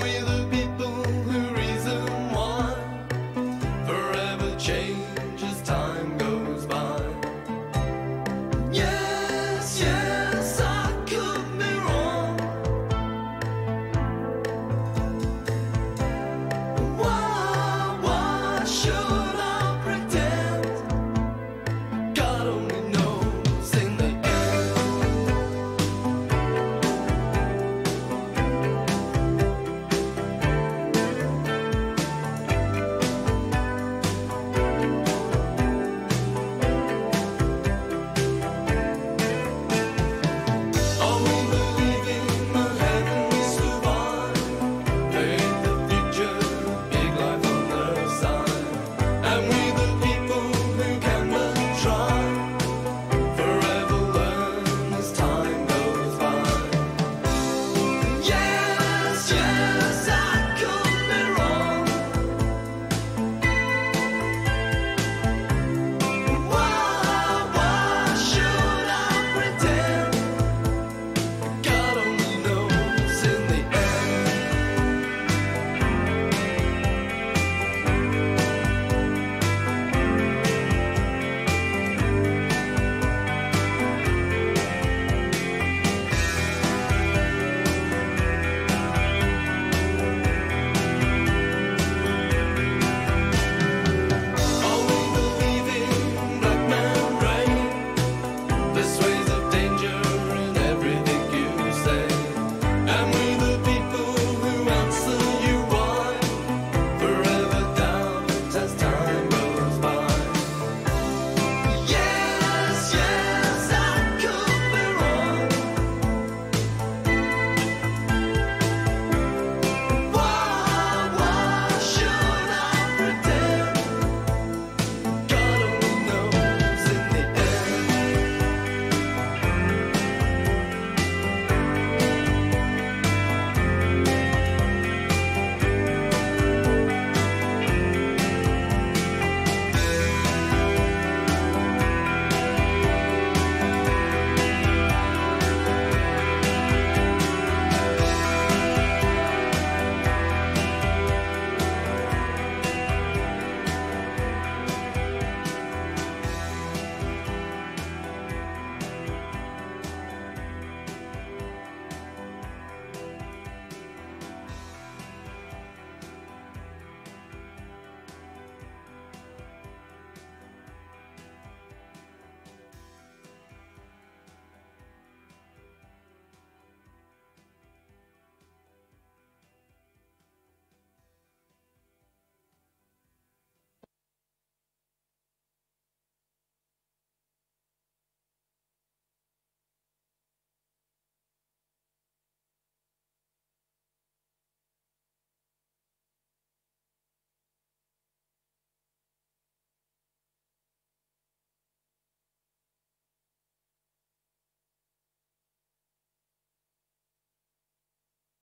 with